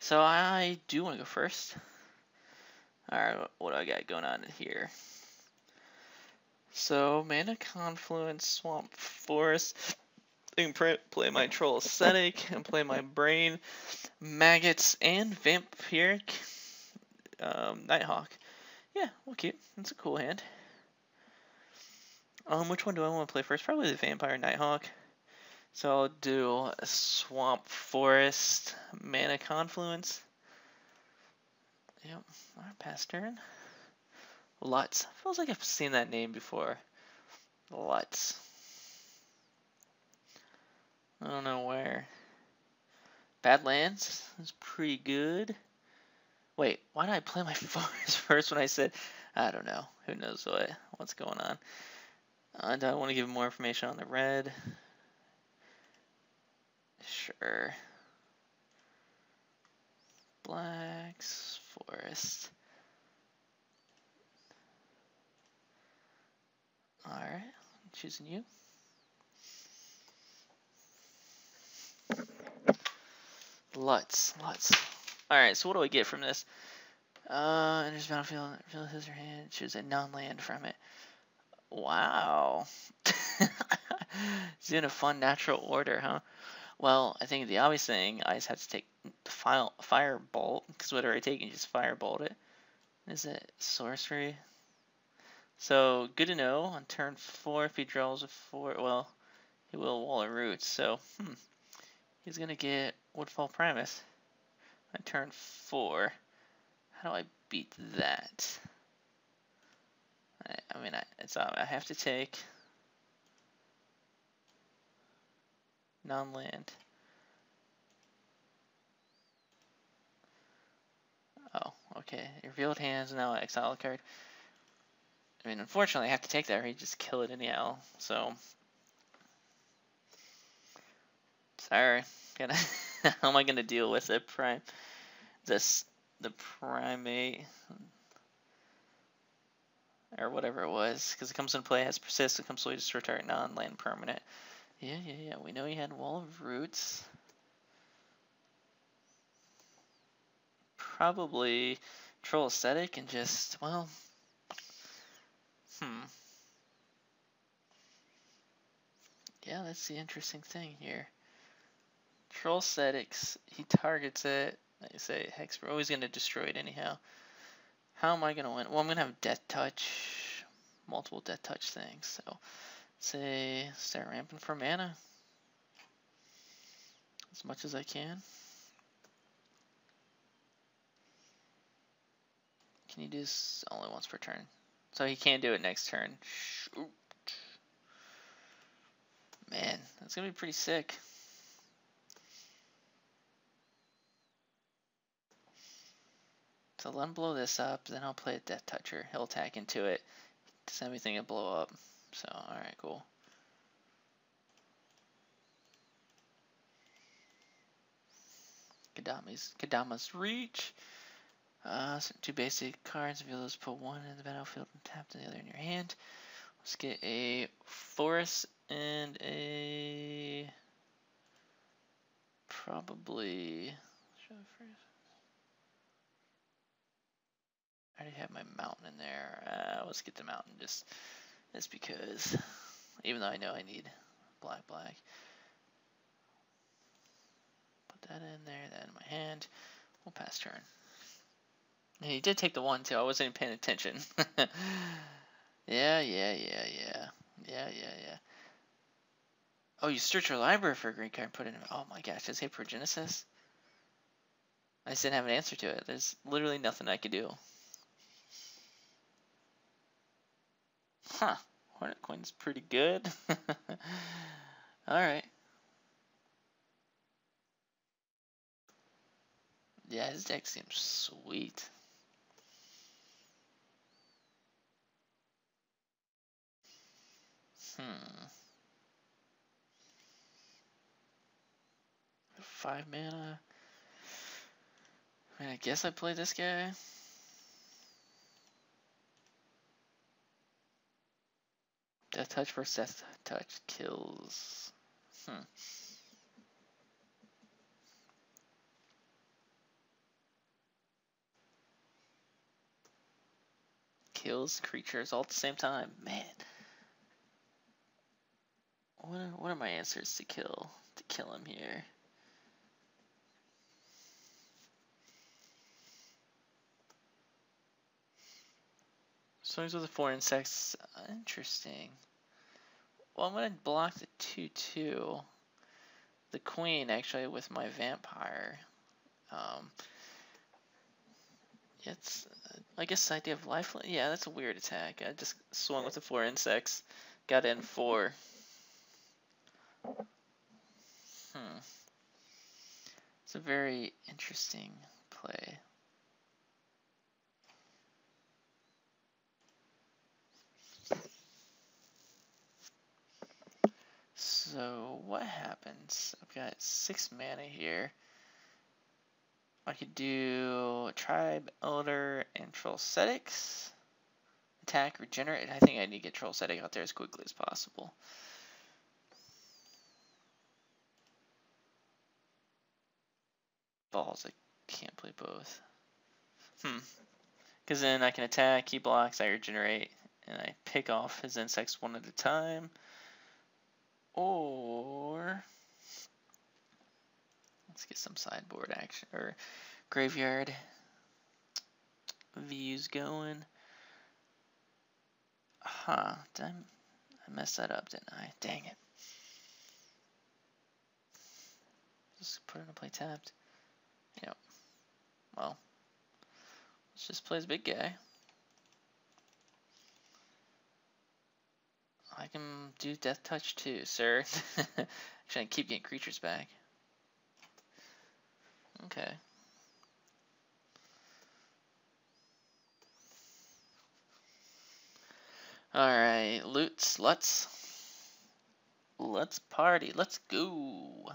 So I do want to go first. Alright, what do I got going on here? So, Mana Confluence, Swamp Forest. I can play my Troll Ascetic and play my Brain, Maggots, and Vampiric um, Nighthawk. Yeah, we'll keep. That's a cool hand. Um, which one do I want to play first? Probably the Vampire Nighthawk. So I'll do Swamp Forest, Mana Confluence. Yep, alright, pass turn. Lutz. Feels like I've seen that name before. Lutz. I don't know where. Badlands is pretty good. Wait, why did I play my forest first when I said, I don't know. Who knows what what's going on. Uh, do I want to give more information on the red? Sure. Blacks, forest. Alright, choosing you. Lutz, Lutz. Alright, so what do I get from this? Uh, enters battlefield, reveal his or hand, choose a non-land from it. Wow. He's in a fun natural order, huh? Well, I think the obvious thing, I just have to take the file, Firebolt, because whatever I take, you just Firebolt it. Is it sorcery? So, good to know. On turn 4, if he draws a 4, well, he will Wall of Roots. So, hmm. He's going to get Woodfall Primus. On turn 4. How do I beat that? I, I mean, I, it's I have to take non-land. Oh, okay. Revealed hands, now exile card. I mean, unfortunately, I have to take that or he just kill it anyhow, so... Sorry. Gonna how am I gonna deal with it? Prime this the primate or whatever it was, because it comes into play, has persist, it comes to destroy target non-land permanent. Yeah, yeah, yeah. We know he had Wall of Roots. Probably Troll Ascetic and just, well, hmm. Yeah, that's the interesting thing here. Troll Ascetics, he targets it. Like I say, Hex, we're always going to destroy it anyhow. How am I going to win? Well, I'm going to have Death Touch, multiple Death Touch things. So, say, start ramping for mana as much as I can. Can you do this only once per turn? So he can't do it next turn. Shoot. Man, that's going to be pretty sick. So let him blow this up, then I'll play a Death Toucher. He'll attack into it. Does everything will blow up. So, alright, cool. Kodama's, Kodama's Reach. Uh, two basic cards. You lose, put one in the battlefield and tap the other in your hand. Let's get a Forest and a... Probably... I already have my mountain in there. Uh, let's get the mountain just, just because, even though I know I need black, black. Put that in there, that in my hand. We'll pass turn. And he did take the one too. I wasn't even paying attention. yeah, yeah, yeah, yeah. Yeah, yeah, yeah. Oh, you search your library for a green card and put it in. Oh my gosh, does it for Genesis? I just didn't have an answer to it. There's literally nothing I could do. Huh. Hornet Queen's pretty good. Alright. Yeah, his deck seems sweet. Hmm. Five mana. I, mean, I guess I play this guy. Death touch versus death touch kills. Hmm. Kills creatures all at the same time. Man. What are, what are my answers to kill? To kill him here. Swings with the four insects. Interesting. Well, I'm going to block the 2-2. The queen, actually, with my vampire. Um, it's, I guess the idea of life. Yeah, that's a weird attack. I just swung with the four insects. Got in four. Hmm. It's a very interesting play. So what happens? I've got six mana here. I could do Tribe, Elder, and Troll Ascetics. Attack, Regenerate. I think I need to get Troll Ascetic out there as quickly as possible. Balls, I can't play both. Hmm. Because then I can attack, he blocks, I regenerate, and I pick off his insects one at a time. Or let's get some sideboard action or graveyard views going. Huh, did I, I messed that up, didn't I? Dang it. Just put it in play tapped. Yep. Well, let's just play as big guy. I can do Death Touch too, sir. Actually, I keep getting creatures back. Okay. Alright, Lutz, let's let's party, let's go.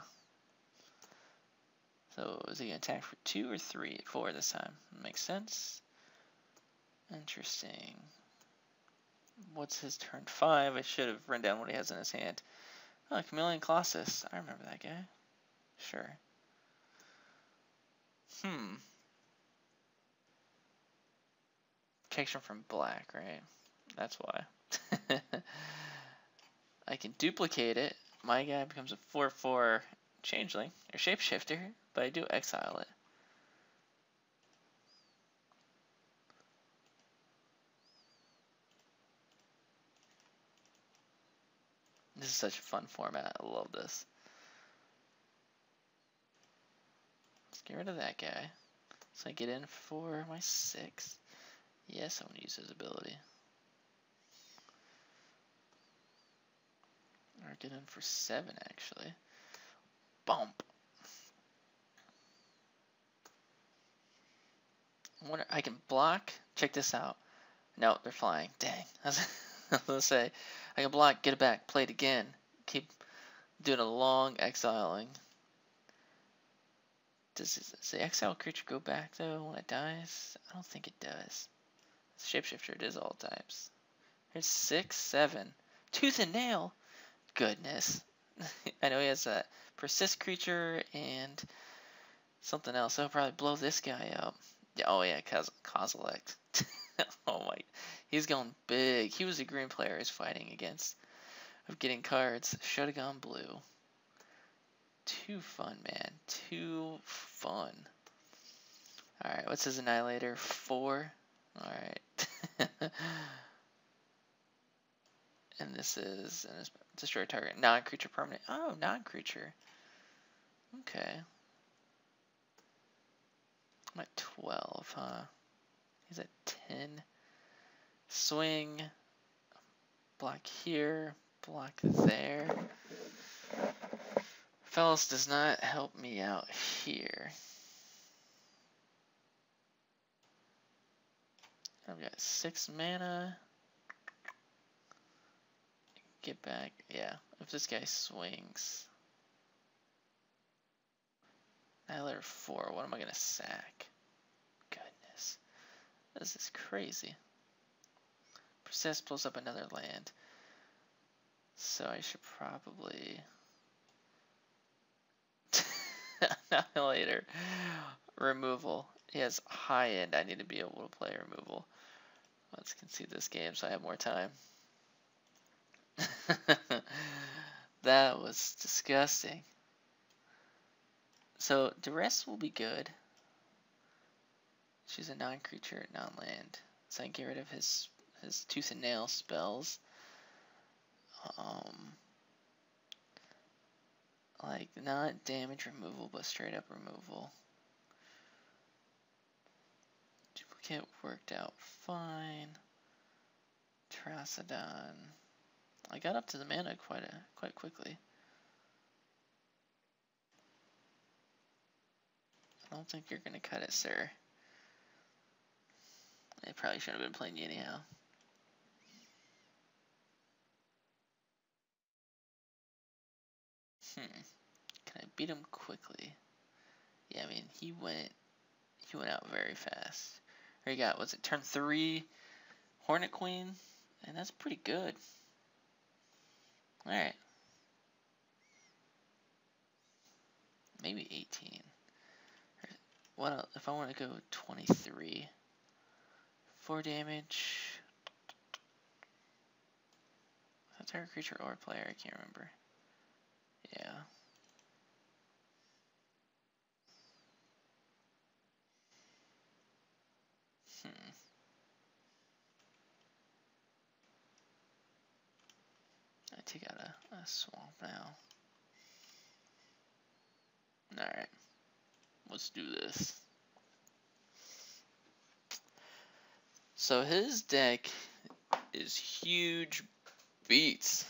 So is he gonna attack for two or three? Four this time. Makes sense. Interesting. What's his turn? Five. I should have written down what he has in his hand. Oh, Chameleon Colossus. I remember that guy. Sure. Hmm. Protection from black, right? That's why. I can duplicate it. My guy becomes a 4-4 changeling, or shapeshifter, but I do exile it. This is such a fun format. I love this. Let's get rid of that guy. So I get in for my six. Yes, I'm going to use his ability. Or get in for seven, actually. Bump. I wonder, I can block. Check this out. No, they're flying. Dang. I was, I was going to say, I can block, get it back, play it again. Keep doing a long exiling. Does, the exile creature go back though when it dies? I don't think it does. Shapeshifter, it is all types. Here's six, seven. Tooth and nail? Goodness. I know he has a persist creature and something else. I'll probably blow this guy up. Oh yeah, Kozilek. oh my, he's going big. He was a green player he's fighting against of getting cards. Should have gone blue. Too fun, man. Too fun. Alright, what's his annihilator? Four? Alright. and this is and destroy target non-creature permanent. Oh, non-creature. Okay. I'm at 12, huh? He's at 10. Swing. Block here. Block there. Fellas does not help me out here. I've got six mana. Get back. Yeah, if this guy swings. Annihilator 4, what am I going to sack? This is crazy. Persist pulls up another land. So I should probably... Annihilator. Removal. He has high end. I need to be able to play removal. let's concede this game so I have more time. that was disgusting. So duress will be good. She's a non-creature, non-land. So I can get rid of his his tooth and nail spells. Um, like not damage removal, but straight up removal. Duplicate worked out fine. Terastodon. I got up to the mana quite a, quite quickly. I don't think you're gonna cut it, sir. I probably shouldn't have been playing you anyhow. Hmm. Can I beat him quickly? Yeah, I mean, he went, he went out very fast. Here you got, was it turn three, Hornet Queen? And that's pretty good. Alright. Maybe 18. What else? if I want to go 23? 4 damage. That's that target creature or player? I can't remember. Yeah. Hmm. I take out a, a swamp now. Alright. Let's do this. So his deck is huge beats.